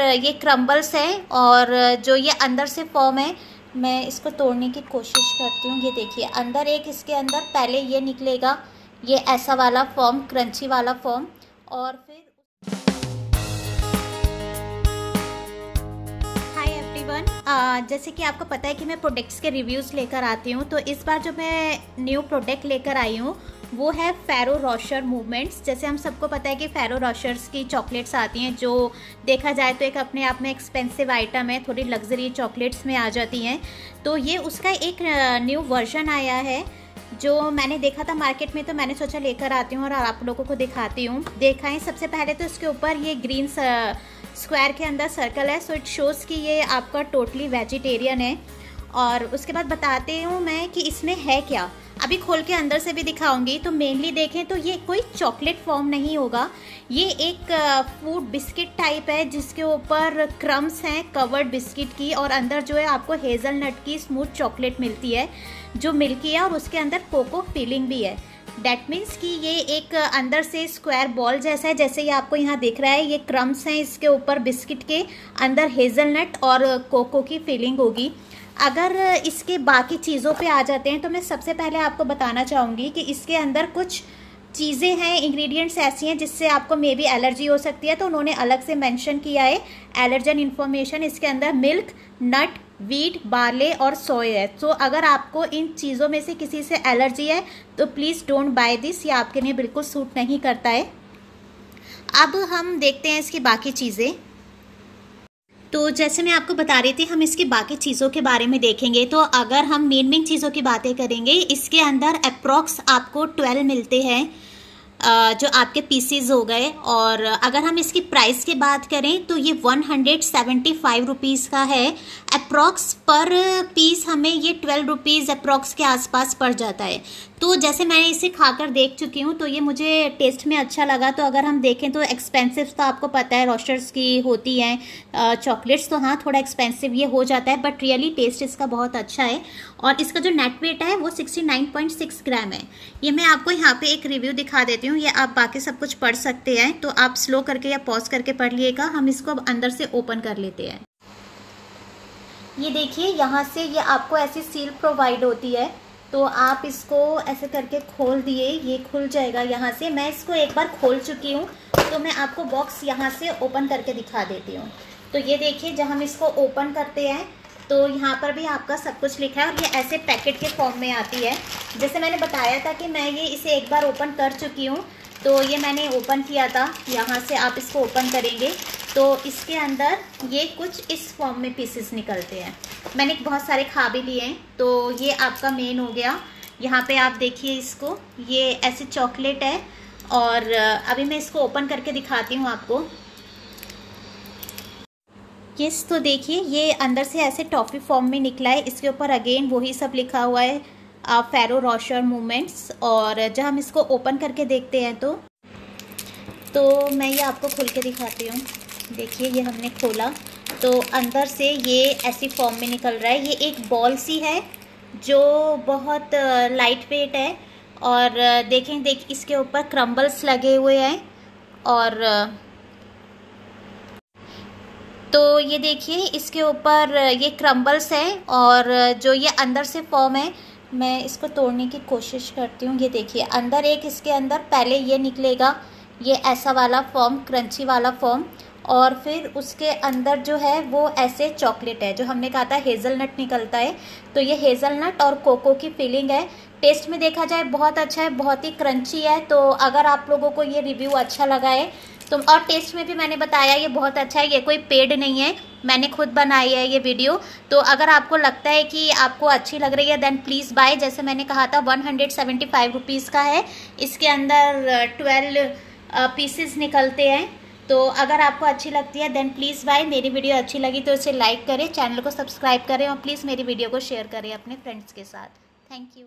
ये क्रम्बल्स हैं और जो ये अंदर से फॉर्म है, मैं इसको तोड़ने की कोशिश करती हूँ। ये देखिए, अंदर एक, इसके अंदर पहले ये निकलेगा, ये ऐसा वाला फॉर्म क्रंची वाला फॉर्म और फिर हाय एवरीवन जैसे कि आपको पता है कि मैं प्रोडक्ट्स के रिव्यूज़ लेकर आती हूँ तो इस बार जो मैं न्यू प्रोडक्ट लेकर आई हूँ वो है फेरो रॉशर मूवमेंट्स जैसे हम सबको पता है कि फेरो रॉशर्स की चॉकलेट्स आती हैं, जो देखा जाए तो एक अपने आप में एक्सपेंसिव आइटम है, थोड़ी लग्जरी चॉकलेट्स में आ जाती हैं। तो ये उसका एक न्यू वर्जन आया है, जो मैंने देखा था मार्केट में तो मैंने सोचा लेकर आती हूँ और आप लोगों को दिखाती हूँ। देखा है, सबसे पहले तो इसके ऊपर ये ग्रीन स्क्वायर के अंदर सर्कल है सो इट शोज़ कि ये आपका टोटली वेजिटेरियन है। और उसके बाद बताती हूँ मैं कि इसमें है क्या। अभी खोल के अंदर से भी दिखाऊँगी तो मेनली देखें तो ये कोई चॉकलेट फॉर्म नहीं होगा। ये एक फ़ूड बिस्किट टाइप है, जिसके ऊपर क्रम्स हैं कवर्ड बिस्किट की, और अंदर जो है आपको हेज़ल नट की स्मूथ चॉकलेट मिलती है, जो मिल्की है, और उसके अंदर कोको फीलिंग भी है। डैट मीन्स कि ये एक अंदर से स्क्वायर बॉल जैसा है, जैसे ये आपको यहाँ दिख रहा है, ये क्रम्स हैं इसके ऊपर बिस्किट के, अंदर हेज़लनट और कोको की फीलिंग होगी। अगर इसके बाकी चीज़ों पे आ जाते हैं तो मैं सबसे पहले आपको बताना चाहूँगी कि इसके अंदर कुछ चीज़ें हैं इंग्रेडिएंट्स ऐसी हैं जिससे आपको मे बी एलर्जी हो सकती है तो उन्होंने अलग से मेंशन किया है। एलर्जन इन्फॉर्मेशन इसके अंदर मिल्क नट वीट बार्ले और सोए है। तो अगर आपको इन चीज़ों में से किसी से एलर्जी है तो प्लीज़ डोंट बाय दिस ये आपके लिए बिल्कुल सूट नहीं करता है। अब हम देखते हैं इसकी बाकी चीज़ें। तो जैसे मैं आपको बता रही थी, हम इसके बाकी चीज़ों के बारे में देखेंगे। तो अगर हम मेन मेन चीज़ों की बातें करेंगे, इसके अंदर अप्रॉक्स आपको ट्वेल्व मिलते हैं जो आपके पीसीज हो गए। और अगर हम इसकी प्राइस की बात करें तो ये one hundred seventy five rupees का है। अप्रॉक्स पर पीस हमें ये ट्वेल्व रुपीज़ अप्रॉक्स के आसपास पड़ जाता है। तो जैसे मैंने इसे खाकर देख चुकी हूँ तो ये मुझे टेस्ट में अच्छा लगा। तो अगर हम देखें तो एक्सपेंसिव तो आपको पता है रोस्टर्स की होती हैं चॉकलेट्स तो हाँ थोड़ा एक्सपेंसिव ये हो जाता है बट रियली टेस्ट इसका बहुत अच्छा है। और इसका जो नेट वेट है, वो sixty nine point six gram है। ये मैं आपको यहाँ पे एक रिव्यू दिखा देती हूँ, ये आप बाकी सब कुछ पढ़ सकते हैं। तो आप स्लो करके या पॉज करके पढ़ लिएगा हम इसको अब अंदर से ओपन कर लेते हैं। ये देखिए, यहाँ से ये आपको ऐसी सील प्रोवाइड होती है। तो आप इसको ऐसे करके खोल दिए, ये खुल जाएगा यहाँ से। मैं इसको एक बार खोल चुकी हूँ तो मैं आपको बॉक्स यहाँ से ओपन करके दिखा देती हूँ। तो ये देखिए, जब हम इसको ओपन करते हैं तो यहाँ पर भी आपका सब कुछ लिखा है और ये ऐसे पैकेट के फॉर्म में आती है। जैसे मैंने बताया था कि मैं ये इसे एक बार ओपन कर चुकी हूँ तो ये मैंने ओपन किया था। यहाँ से आप इसको ओपन करेंगे। तो इसके अंदर ये कुछ इस फॉर्म में पीसेस निकलते हैं। मैंने बहुत सारे खा भी लिए हैं तो ये आपका मेन हो गया। यहाँ पे आप देखिए इसको। ये ऐसे चॉकलेट है और अभी मैं इसको ओपन करके दिखाती हूँ आपको। यस तो देखिए, ये अंदर से ऐसे टॉफ़ी फॉर्म में निकला है। इसके ऊपर अगेन वही सब लिखा हुआ है फेरो रॉशर मूवमेंट्स और जब हम इसको ओपन करके देखते हैं तो तो मैं ये आपको खोल के दिखाती हूँ। देखिए, ये हमने खोला। तो अंदर से ये ऐसी फॉर्म में निकल रहा है। ये एक बॉल सी है, जो बहुत लाइट वेट है। और देखें, देख, इसके ऊपर क्रम्बल्स लगे हुए हैं। और तो ये देखिए, इसके ऊपर ये क्रम्बल्स हैं। और जो ये अंदर से फॉर्म है, मैं इसको तोड़ने की कोशिश करती हूँ। ये देखिए, अंदर एक, इसके अंदर पहले ये निकलेगा। ये ऐसा वाला फॉर्म क्रंची वाला फॉर्म और फिर उसके अंदर जो है वो ऐसे चॉकलेट है, जो हमने कहा था हेज़लनट निकलता है। तो ये हेज़लनट और कोको की फीलिंग है। टेस्ट में देखा जाए, बहुत अच्छा है, बहुत ही क्रंची है। तो अगर आप लोगों को ये रिव्यू अच्छा लगा है तो और टेस्ट में भी मैंने बताया, ये बहुत अच्छा है, ये कोई पेड नहीं है। मैंने खुद बनाई है ये वीडियो तो अगर आपको लगता है कि आपको अच्छी लग रही है देन प्लीज़ बाय जैसे मैंने कहा था one hundred seventy five rupees का है। इसके अंदर ट्वेल्व पीसेस निकलते हैं। तो अगर आपको अच्छी लगती है देन प्लीज़ बाय मेरी वीडियो अच्छी लगी तो इसे लाइक करें चैनल को सब्सक्राइब करें और प्लीज़ मेरी वीडियो को शेयर करें अपने फ्रेंड्स के साथ। Thank you